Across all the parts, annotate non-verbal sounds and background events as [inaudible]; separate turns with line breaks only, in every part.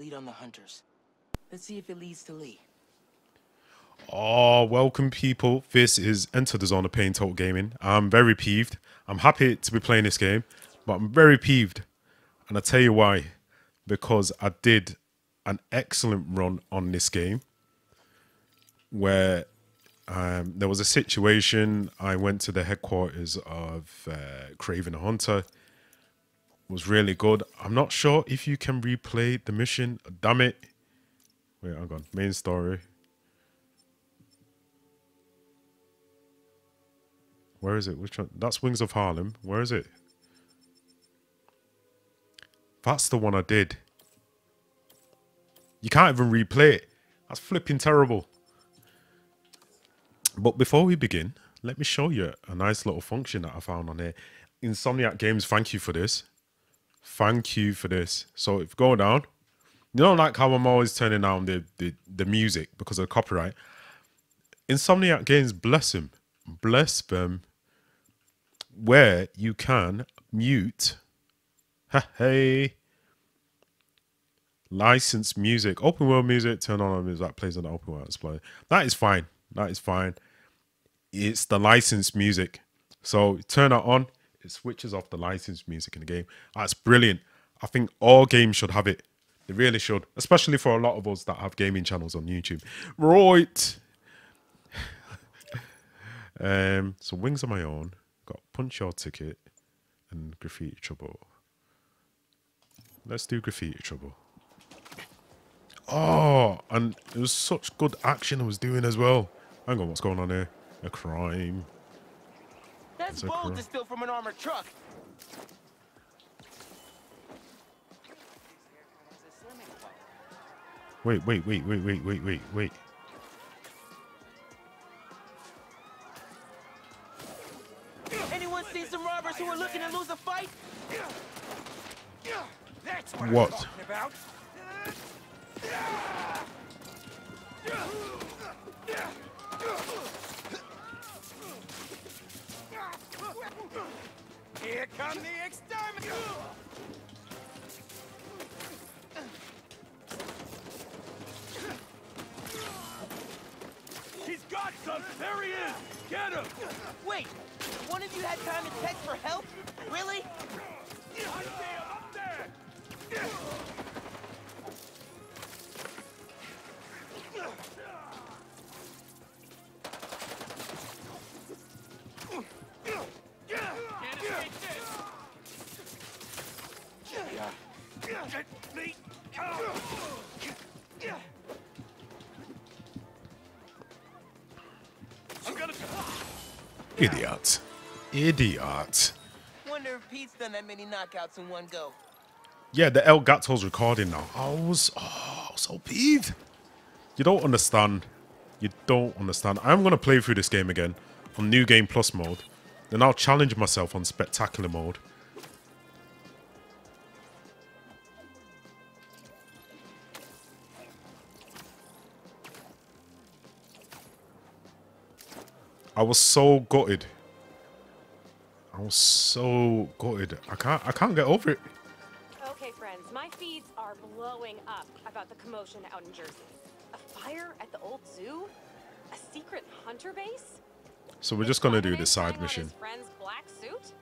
lead on the hunters. Let's see if it leads to Lee.
Oh, welcome people. This is Enter the Zone of Pain Total Gaming. I'm very peeved. I'm happy to be playing this game, but I'm very peeved. And I'll tell you why. Because I did an excellent run on this game where um, there was a situation. I went to the headquarters of uh, Kraven Hunter. Was really good. I'm not sure if you can replay the mission. Damn it. Wait, hang on. Main story. Where is it? Which one? That's Wings of Harlem. Where is it? That's the one I did. You can't even replay it. That's flipping terrible. But before we begin, let me show you a nice little function that I found on here. Insomniac Games, thank you for this. Thank you for this. So if go down, you don't like how I'm always turning down the, the, the music because of copyright. Insomniac Games, bless him. Bless them. Where you can mute. Hey. License music. Open world music, turn on music that plays on the open world display. That is fine. That is fine. It's the licensed music. So turn it on, it switches off the licensed music in the game. That's brilliant. I think all games should have it. They really should, especially for a lot of us that have gaming channels on YouTube. Right. [laughs] um, so wings of my own. Got punch your ticket and graffiti trouble. Let's do graffiti trouble. Oh, and it was such good action I was doing as well. Hang on, what's going on here? A crime.
That's bold to steal from an armored truck.
Wait, wait, wait, wait, wait, wait, wait, wait. Idiot. Idiots.
Wonder if Pete's done that many knockouts in one go.
Yeah, the Elgato's recording now. I was, oh, so peeved. You don't understand. You don't understand. I'm going to play through this game again on New Game Plus mode. Then I'll challenge myself on Spectacular mode. Was so gutted. I was so gutted. I can't. I can't get over it.
Okay, friends, my feeds are blowing up about the commotion out in Jersey. A fire at the old zoo? A secret hunter base?
So we're just gonna do the side mission.
Friend's black suit?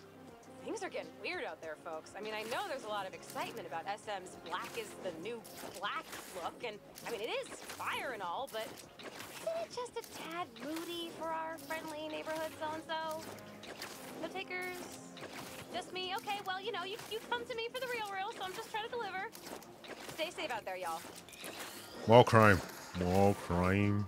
Things are getting weird out there, folks. I mean, I know there's a lot of excitement about SM's black is the new black look, and I mean, it is fire and all, but isn't it just a tad moody for our friendly neighborhood so-and-so? No takers? Just me? Okay, well, you know, you, you come to me for the real real, so I'm just trying to deliver. Stay safe out there, y'all.
More crime. More crime.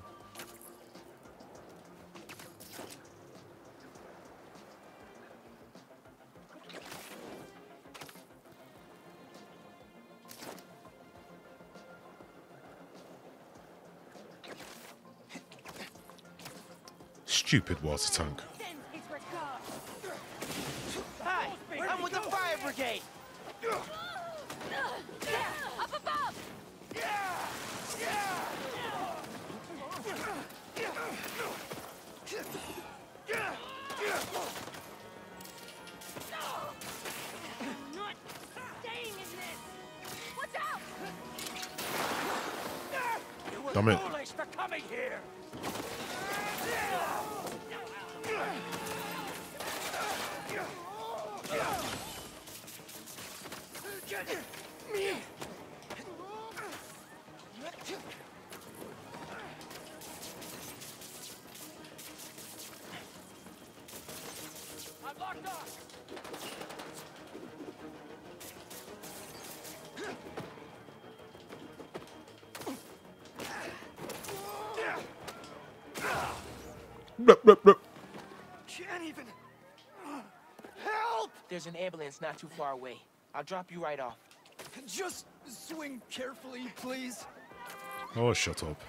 Stupid water tank.
Hi, I'm with the fire brigade.
Up above! Not staying in this! Watch out!
Damn it.
Can't even. Uh, help!
There's an ambulance not too far away. I'll drop you right off.
Just swing carefully, please.
Oh, shut up.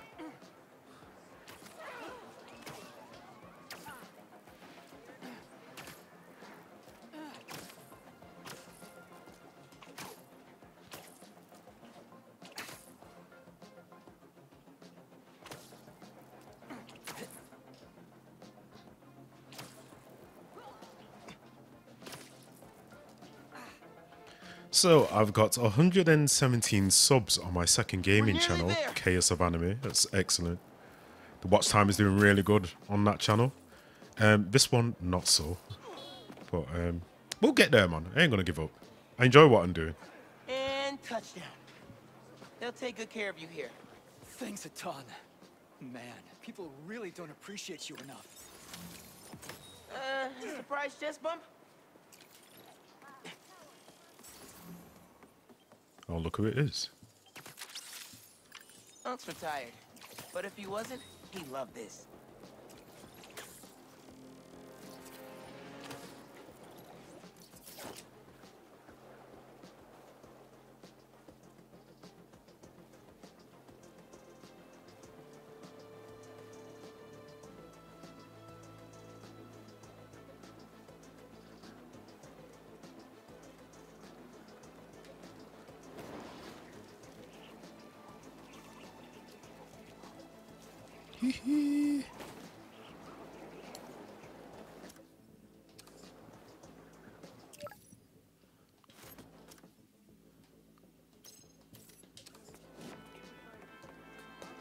So I've got 117 subs on my second gaming channel,
there.
Chaos of Anime. That's excellent. The watch time is doing really good on that channel. Um, this one not so, but um, we'll get there, man. I ain't gonna give up. I enjoy what I'm doing.
And touchdown. They'll take good care of you here.
Thanks a ton. Man, people really don't appreciate you enough.
Uh, surprise chest bump?
Oh, look who it is.
Unc's retired. But if he wasn't, he'd love this.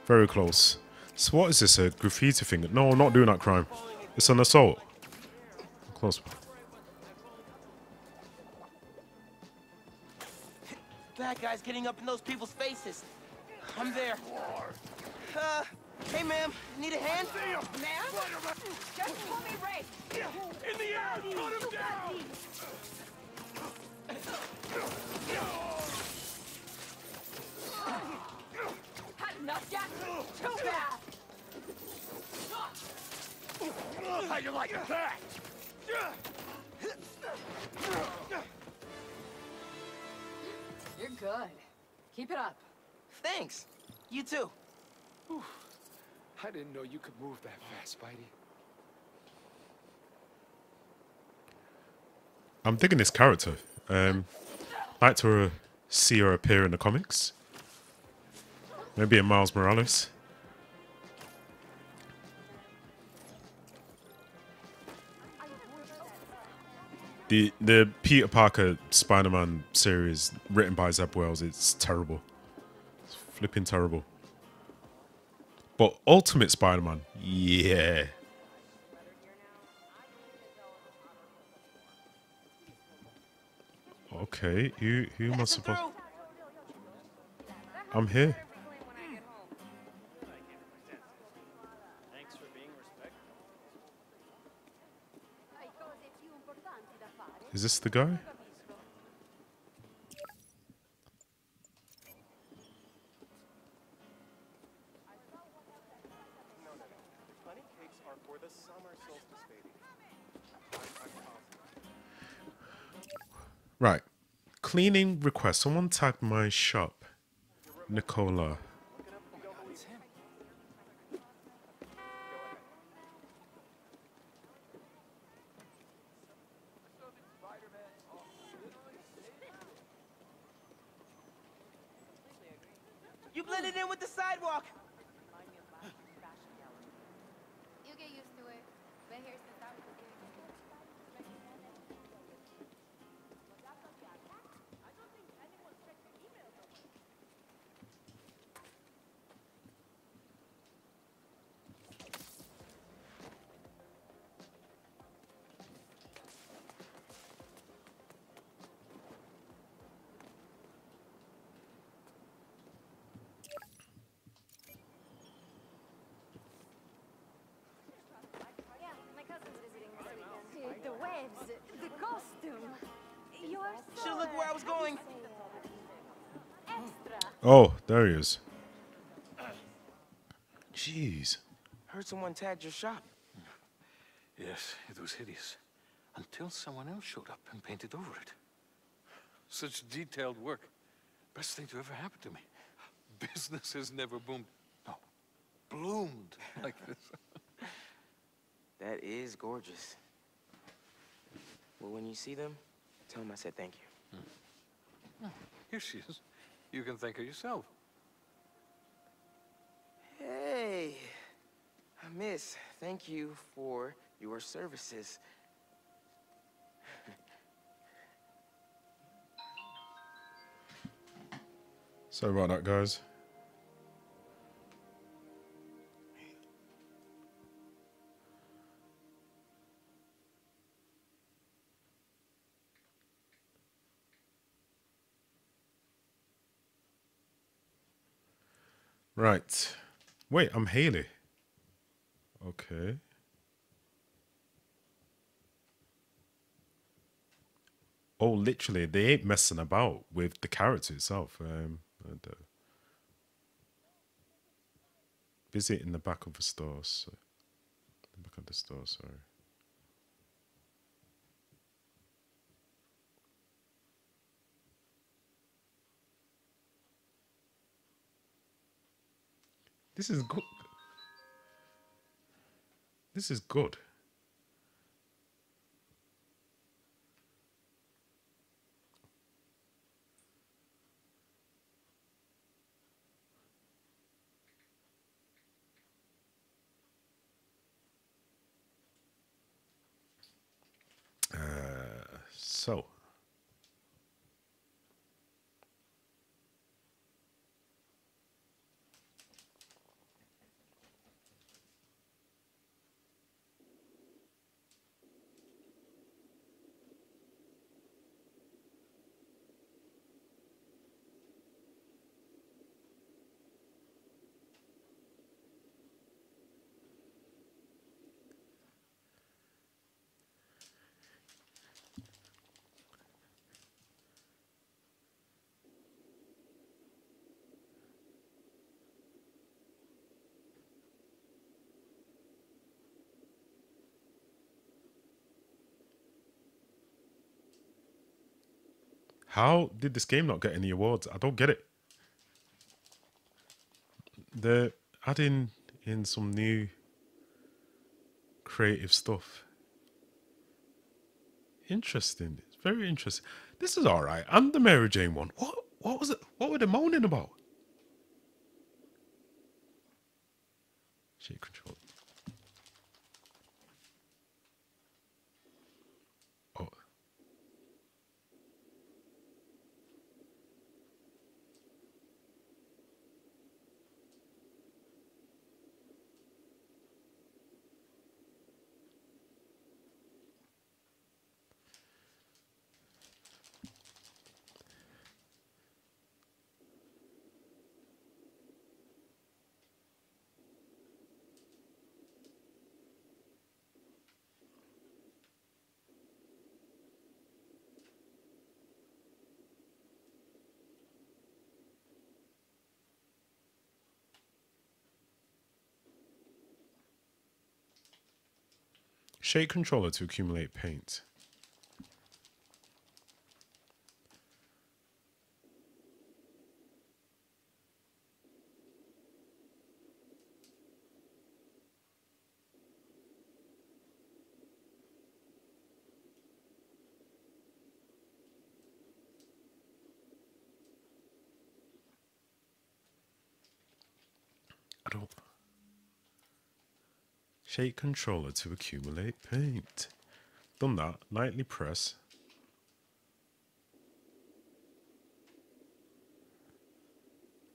Very close. So what is this? A graffiti thing? No, I'm not doing that crime. It's an assault. Close.
Bad guys getting up in those people's faces. I'm there. Uh, hey, ma'am. Need a hand?
Ma'am? Just call me Ray.
In the air! Put him down!
Had enough yet? Too bad.
How you like that?
You're good. Keep it up.
Thanks. You too.
I didn't know you could move that fast, Spidey.
I'm digging this character. Um, I'd like to uh, see her appear in the comics. Maybe a Miles Morales. The the Peter Parker Spider-Man series written by Zeb Wells, it's terrible. It's flipping terrible. But Ultimate Spider-Man, yeah. Okay, who who am I supposed? I'm here. Is this the
baby.
Right. Cleaning request. Someone tagged my shop. Nicola.
You blended in with the sidewalk.
You get used to it. Been here since Should've where I was going.
Oh, there he is. Jeez.
Heard someone tagged your shop.
Yes, it was hideous. Until someone else showed up and painted over it. Such detailed work. Best thing to ever happen to me. Business has never boomed. No, bloomed [laughs] like this.
that is gorgeous. Well, when you see them, tell them I said thank you. Hmm.
Here she is. You can thank her yourself.
Hey, miss, thank you for your services.
so about that, guys. Right. Wait, I'm Hailey. Okay. Oh, literally, they ain't messing about with the character itself. Um, and, uh, visit in the back of the store. So, the back of the store. Sorry. This is good. This is good. Uh, so. How did this game not get any awards? I don't get it. They're adding in some new creative stuff. Interesting. It's very interesting. This is all right. And the Mary Jane one. What? What was it? What were they moaning about? Shake control. Shake controller to accumulate paint. I don't. Shake controller to accumulate paint. Done that. Lightly press.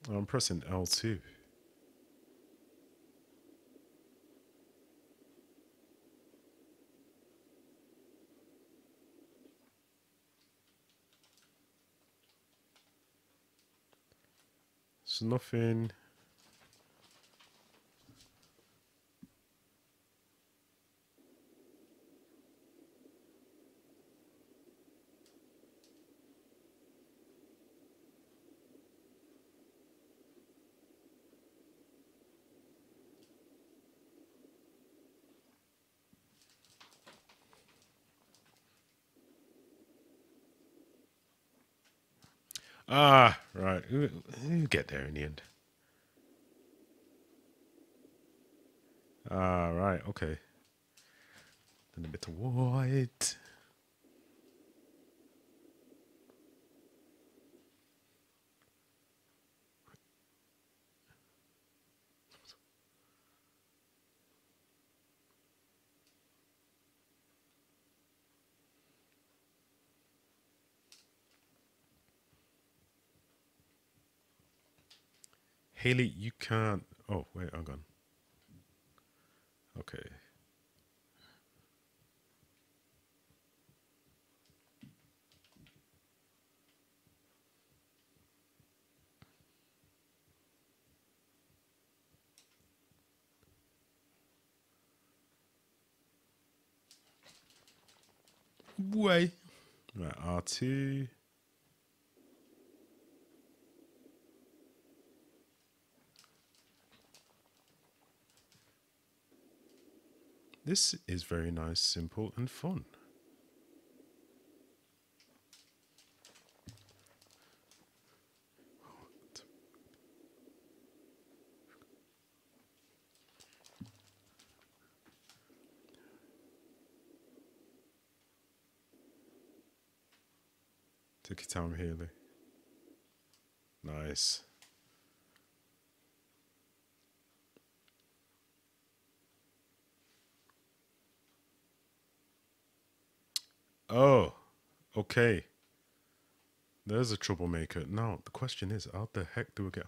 Oh, I'm pressing L2. So nothing. Ah, right. We'll get there in the end. Ah, right. Okay. Then a bit of white. Hailey, you can't. Oh, wait, I'm gone. Okay. Way. Right, R2. This is very nice, simple, and fun. Take your time, Hailey. Nice. Oh, okay. There's a troublemaker. Now, the question is, how the heck do we get...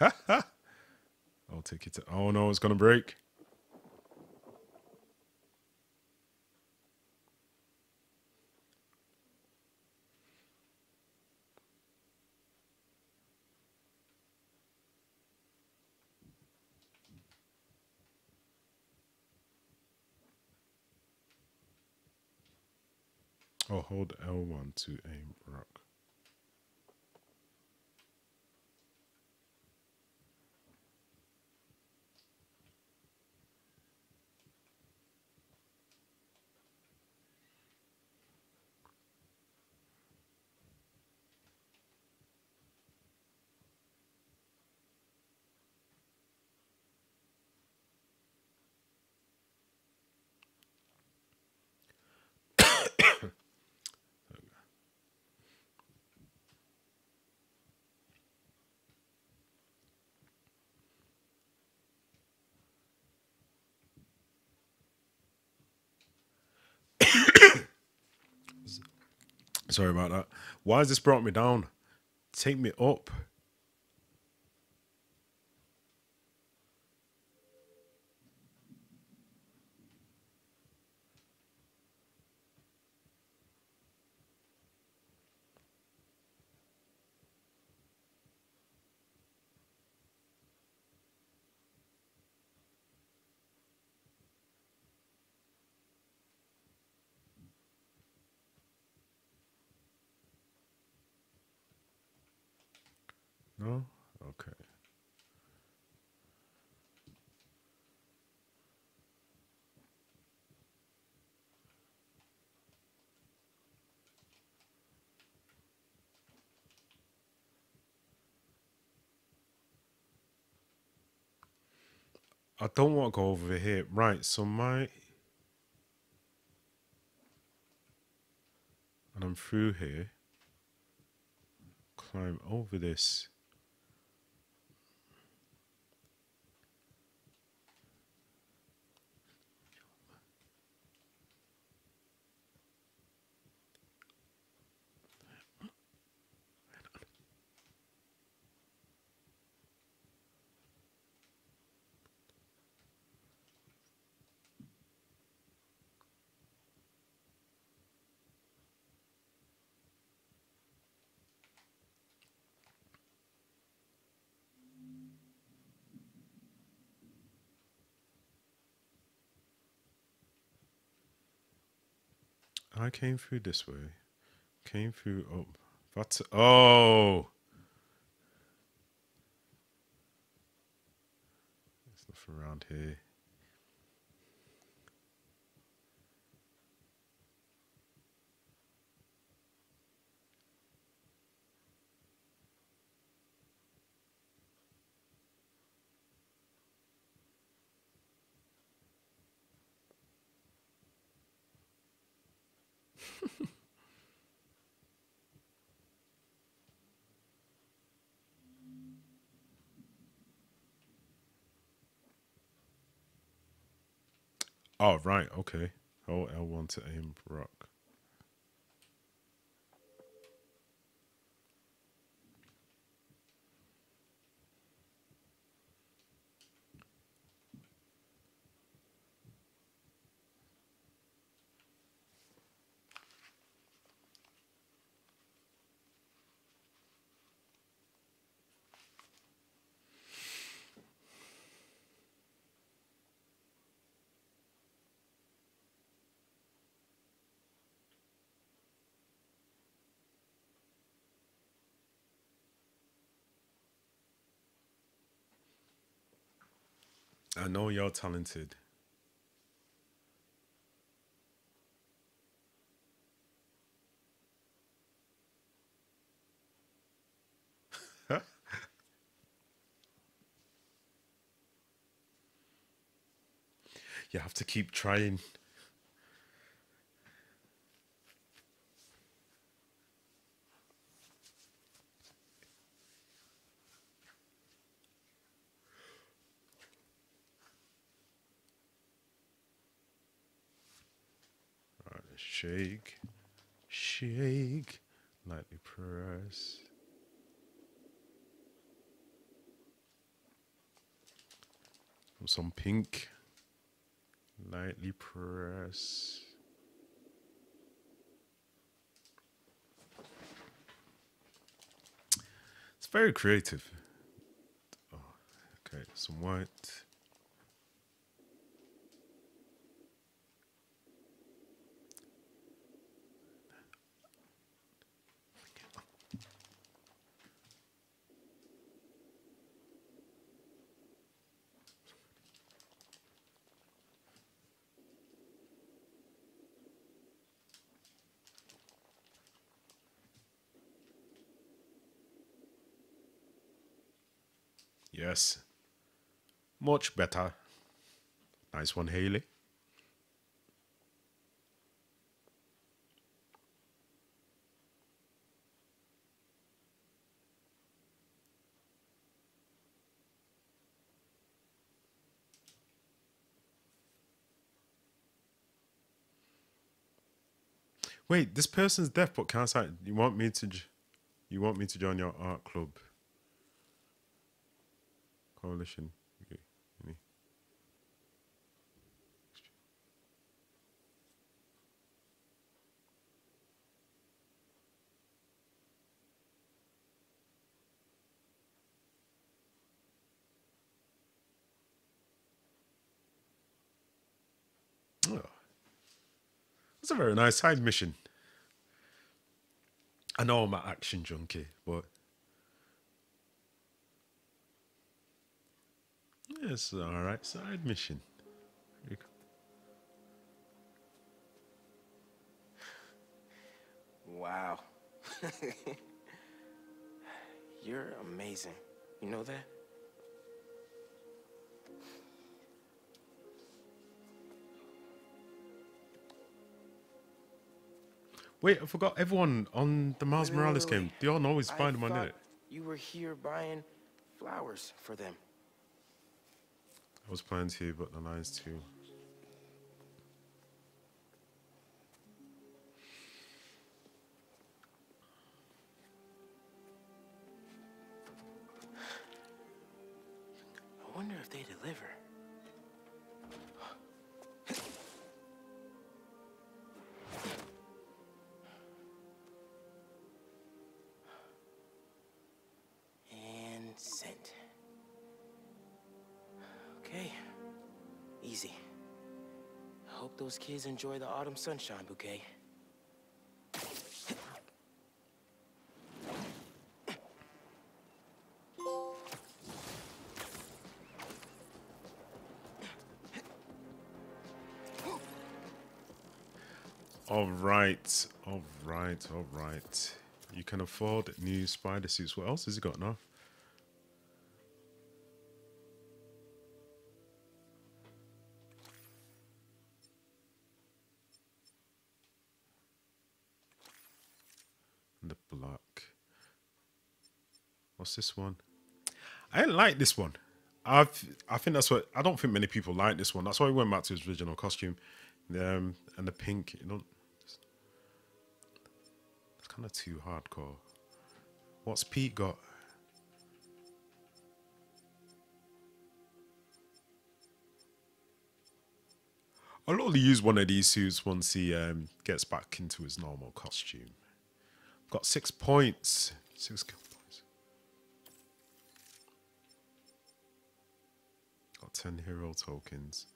[laughs] I'll take it to... Oh no, it's gonna break. Oh, hold L1 to aim rock. Sorry about that. Why has this brought me down? Take me up. No? Okay. I don't want to go over here. Right, so my... And I'm through here. Climb over this. I came through this way. Came through up. That's oh. There's oh! nothing around here. Oh, right. Okay. Hold L1 to aim rock. I know you're talented. [laughs] you have to keep trying. Alright, shake, shake, lightly press. Some pink, lightly press. It's very creative. Oh, okay, some white. Yes. Much better. Nice one, Hailey. Wait, this person's deaf but can't sign. You want me to? You want me to join your art club? Coalition. Any- Oh. That's a very nice side mission. I know I'm an action junkie, but it's alright side mission.
Wow. [laughs] You're amazing. You know that?
Wait, I forgot everyone on the Miles
wait,
Morales game. They all know it's
I
Spider Man,
thought
innit?
You were here buying flowers for them.
I was planning to, but the line's too.
I wonder if they deliver. Those kids enjoy the autumn sunshine bouquet.
All right, all right, all right. You can afford new spider suits. What else has he got now? What's this one? I didn't like this one. I I think that's what I don't think many people like this one. That's why we went back to his original costume, um, and the pink. You know, it's, it's kind of too hardcore. What's Pete got? I'll only use one of these suits once he um, gets back into his normal costume. I've Got six points. Six skill points. Got ten hero tokens.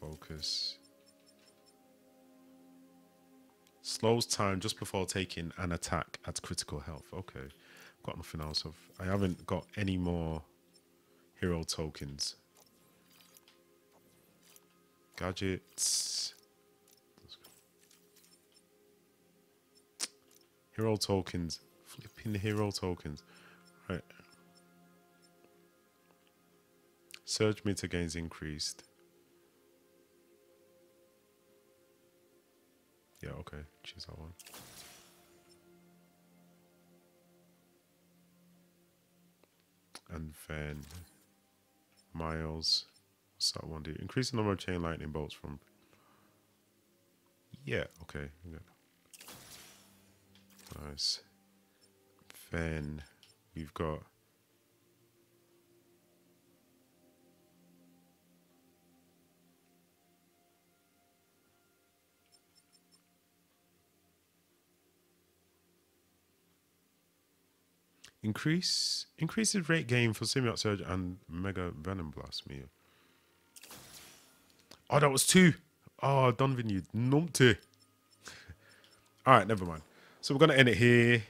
Focus. Slows time just before taking an attack at critical health. Okay. Got nothing else. Of I haven't got any more hero tokens. Gadgets. Hero tokens. Flipping the hero tokens. Right. Surge meter gains increased. Yeah, okay. Choose that one. And then miles. What's that one do? Increase the number of chain lightning bolts from. Yeah, okay. Nice. Then we've got. Increase increases rate gain for Symbiote Surge and Mega Venom Blast meal. Oh, that was two. Ah, oh, Donovan, you numpty. [laughs] All right, never mind. So we're gonna end it here.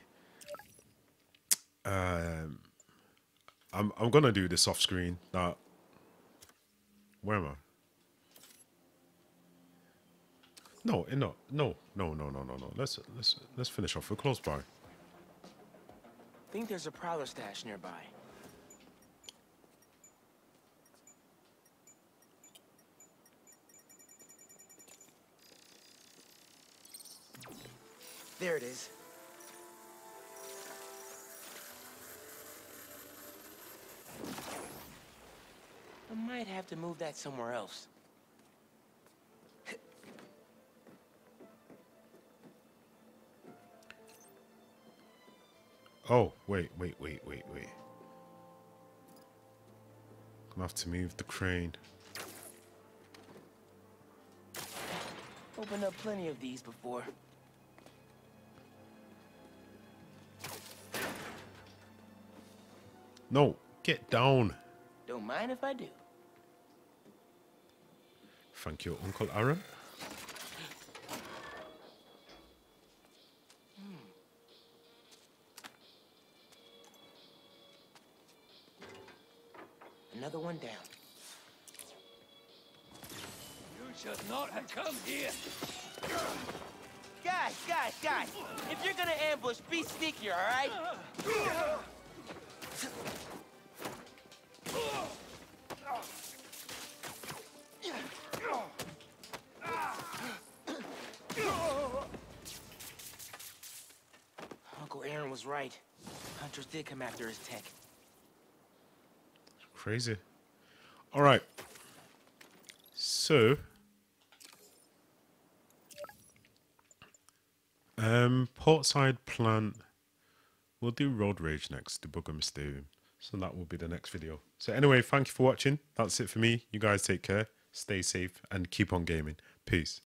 Um, I'm I'm gonna do this off screen. Now, where am I? No, no, no, no, no, no, no, no. Let's let's let's finish off. We're close by.
Think there's a prowler stash nearby. There it is. I might have to move that somewhere else.
Oh, wait, wait, wait, wait, wait. Gonna have to move the crane.
Opened up plenty of these before.
No, get down.
Don't mind if I do.
Thank you, Uncle Aaron. Hmm.
Another one down.
You should not have come here.
Guys, guys, guys! If you're gonna ambush, be sneakier, alright? [laughs] Uncle Aaron was right. Hunters did come after his tech.
Crazy. All right. So, um, Portside Plant. We'll do Road Rage next, to Debugger Mysterium. So that will be the next video. So anyway, thank you for watching. That's it for me. You guys take care, stay safe, and keep on gaming. Peace.